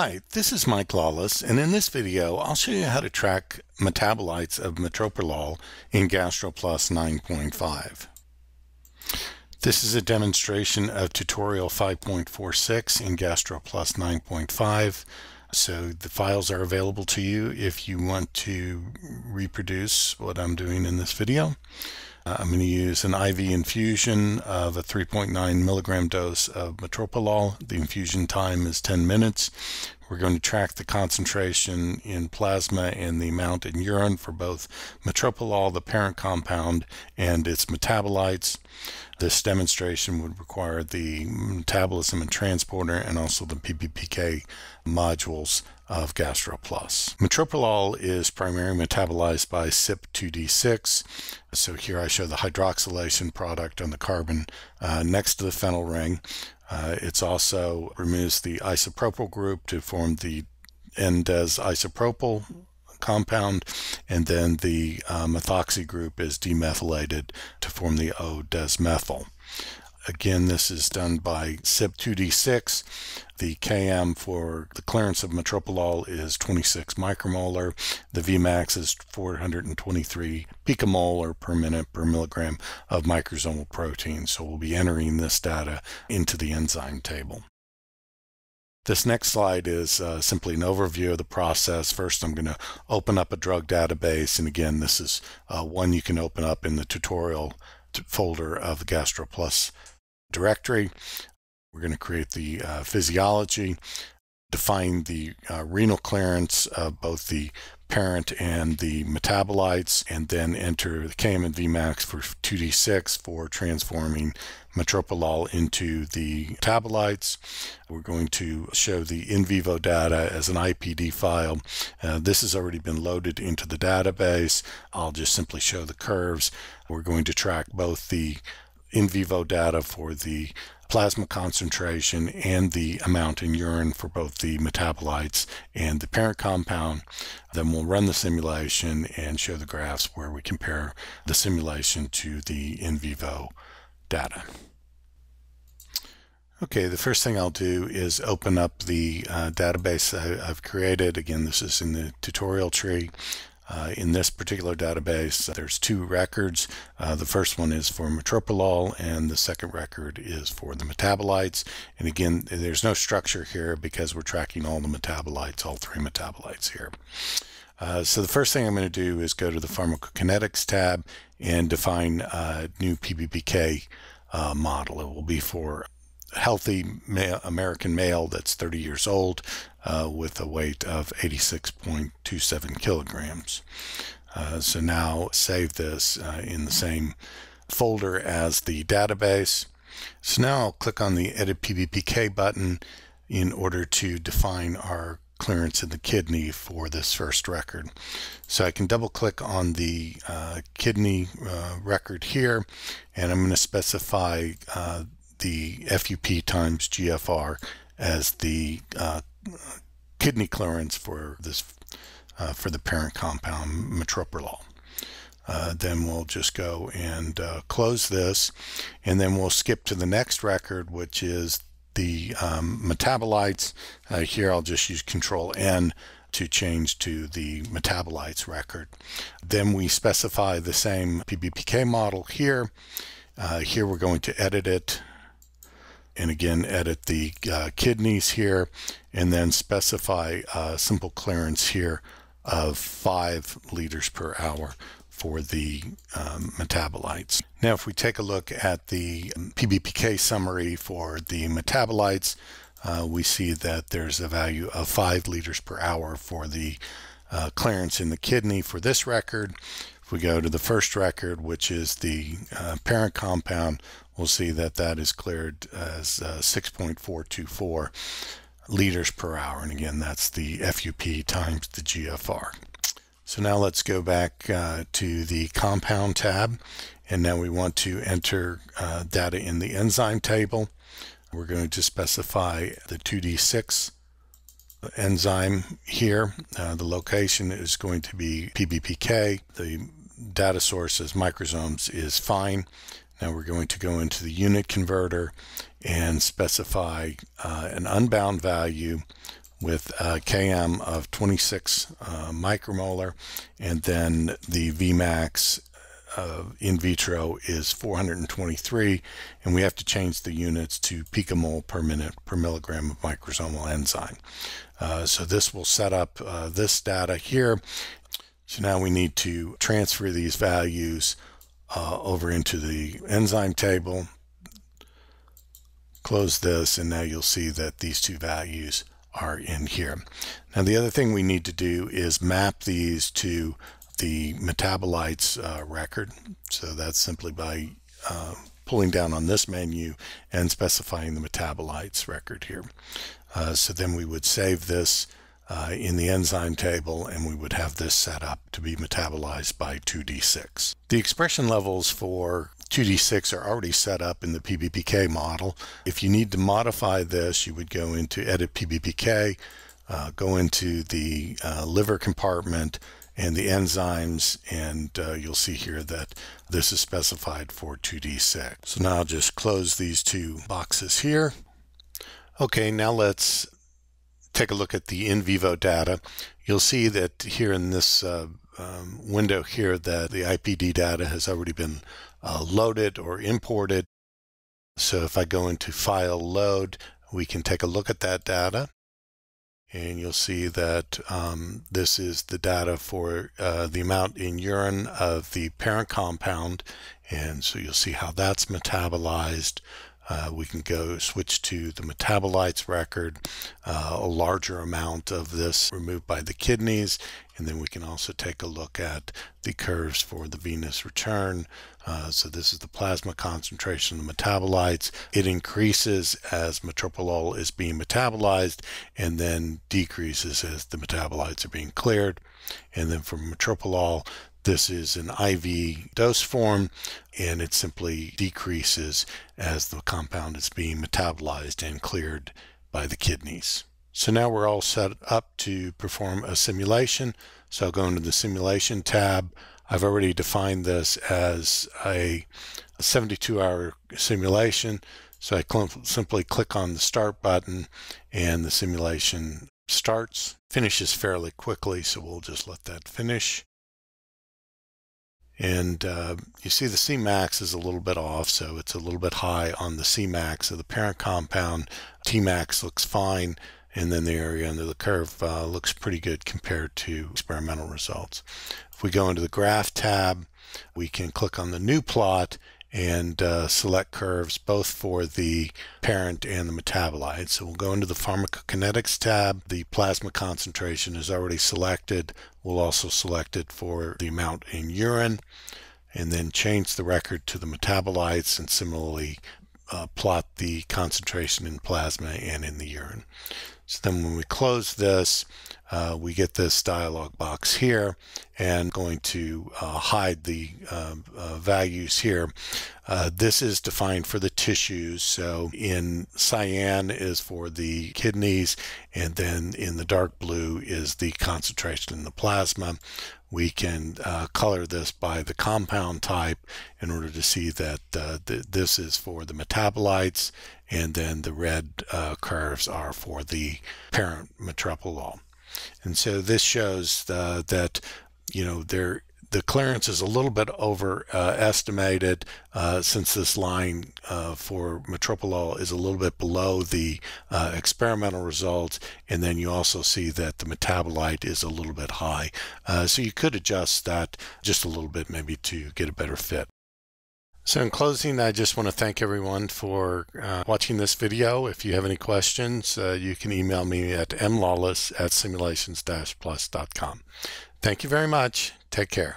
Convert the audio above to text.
Hi, this is Mike Lawless, and in this video I'll show you how to track metabolites of metoprolol in GastroPlus 9.5. This is a demonstration of tutorial 5.46 in GastroPlus 9.5. So the files are available to you if you want to reproduce what I'm doing in this video. Uh, I'm going to use an IV infusion of a 3.9 milligram dose of metoprolol. The infusion time is 10 minutes. We're going to track the concentration in plasma and the amount in urine for both metoprolol, the parent compound, and its metabolites. This demonstration would require the metabolism and transporter and also the PBPK modules of GastroPlus. Metoprolol is primarily metabolized by CYP2D6. So here I show the hydroxylation product on the carbon uh, next to the phenyl ring. Uh, it's also removes the isopropyl group to form the N-des isopropyl compound, and then the uh, methoxy group is demethylated to form the O-desmethyl. Again, this is done by CYP2D6. The Km for the clearance of metoprolol is 26 micromolar. The Vmax is 423 picomolar per minute per milligram of microsomal protein. So we'll be entering this data into the enzyme table. This next slide is uh, simply an overview of the process. First, I'm going to open up a drug database. And again, this is uh, one you can open up in the tutorial folder of the GastroPlus directory. We're going to create the uh, physiology, define the uh, renal clearance of both the parent and the metabolites, and then enter the Km and Vmax for 2D6 for transforming metoprolol into the metabolites. We're going to show the in vivo data as an IPD file. Uh, this has already been loaded into the database. I'll just simply show the curves. We're going to track both the in vivo data for the plasma concentration and the amount in urine for both the metabolites and the parent compound. Then we'll run the simulation and show the graphs where we compare the simulation to the in vivo data. Okay, the first thing I'll do is open up the uh, database I, have created. Again, this is in the tutorial tree. Uh, in this particular database, there's two records. Uh, the first one is for metoprolol, and the second record is for the metabolites. And again, there's no structure here because we're tracking all the metabolites, all three metabolites here. Uh, so the first thing I'm going to do is go to the pharmacokinetics tab and define a new PBPK uh, model. It will be for healthy male, American male that's 30 years old uh, with a weight of 86.27 kilograms. Uh, so now save this uh, in the same folder as the database. So now I'll click on the Edit PBPK button in order to define our clearance in the kidney for this first record. So I can double click on the uh, kidney uh, record here and I'm going to specify uh, the FUP times GFR as the uh, kidney clearance for this uh, for the parent compound metoprolol. Uh, then we'll just go and uh, close this and then we'll skip to the next record which is the um, metabolites. Uh, here I'll just use control N to change to the metabolites record. Then we specify the same PBPK model here. Uh, here we're going to edit it and again edit the uh, kidneys here and then specify a simple clearance here of 5 liters per hour for the um, metabolites. Now if we take a look at the PBPK summary for the metabolites, uh, we see that there's a value of 5 liters per hour for the uh, clearance in the kidney for this record. If we go to the first record, which is the uh, parent compound, we'll see that that is cleared as uh, 6.424 liters per hour. And again, that's the FUP times the GFR. So now let's go back uh, to the compound tab. And now we want to enter uh, data in the enzyme table. We're going to specify the 2D6 enzyme here. Uh, the location is going to be PBPK. The data source as microsomes is fine. Now we're going to go into the unit converter and specify uh, an unbound value with a Km of 26 uh, micromolar, and then the Vmax uh, in vitro is 423, and we have to change the units to picomole per minute per milligram of microsomal enzyme. Uh, so this will set up uh, this data here. So now we need to transfer these values uh, over into the enzyme table, close this, and now you'll see that these two values are in here. Now the other thing we need to do is map these to the metabolites uh, record. So that's simply by uh, pulling down on this menu and specifying the metabolites record here. Uh, so then we would save this uh, in the enzyme table and we would have this set up to be metabolized by 2D6. The expression levels for 2D6 are already set up in the PBPK model. If you need to modify this, you would go into Edit PBPK, uh, go into the uh, liver compartment, and the enzymes and uh, you'll see here that this is specified for 2D6. So now I'll just close these two boxes here. Okay, now let's take a look at the in vivo data. You'll see that here in this uh, um, window here that the IPD data has already been uh, loaded or imported. So if I go into File Load, we can take a look at that data and you'll see that um, this is the data for uh, the amount in urine of the parent compound and so you'll see how that's metabolized uh, we can go switch to the metabolites record, uh, a larger amount of this removed by the kidneys, and then we can also take a look at the curves for the venous return. Uh, so this is the plasma concentration of the metabolites. It increases as metoprolol is being metabolized and then decreases as the metabolites are being cleared. And then for metoprolol, this is an IV dose form and it simply decreases as the compound is being metabolized and cleared by the kidneys. So now we're all set up to perform a simulation. So I'll go into the simulation tab. I've already defined this as a 72 hour simulation. So I cl simply click on the start button and the simulation starts. Finishes fairly quickly, so we'll just let that finish. And uh, you see the Cmax is a little bit off, so it's a little bit high on the Cmax of the parent compound. Tmax looks fine, and then the area under the curve uh, looks pretty good compared to experimental results. If we go into the graph tab, we can click on the new plot and uh, select curves both for the parent and the metabolite. So we'll go into the pharmacokinetics tab. The plasma concentration is already selected. We'll also select it for the amount in urine and then change the record to the metabolites and similarly uh, plot the concentration in plasma and in the urine. So then when we close this, uh, we get this dialog box here and going to uh, hide the uh, uh values here. Uh, this is defined for the tissues. So in cyan is for the kidneys and then in the dark blue is the concentration in the plasma. We can uh, color this by the compound type in order to see that th this is for the metabolites and then the red curves are for the parent metoprolol. And so this shows uh, that, you know, there the clearance is a little bit overestimated uh, uh, since this line uh, for metoprolol is a little bit below the uh, experimental results. And then you also see that the metabolite is a little bit high. Uh, so you could adjust that just a little bit maybe to get a better fit. So in closing, I just want to thank everyone for uh, watching this video. If you have any questions, uh, you can email me at mlawless at simulations-plus.com. Thank you very much. Take care.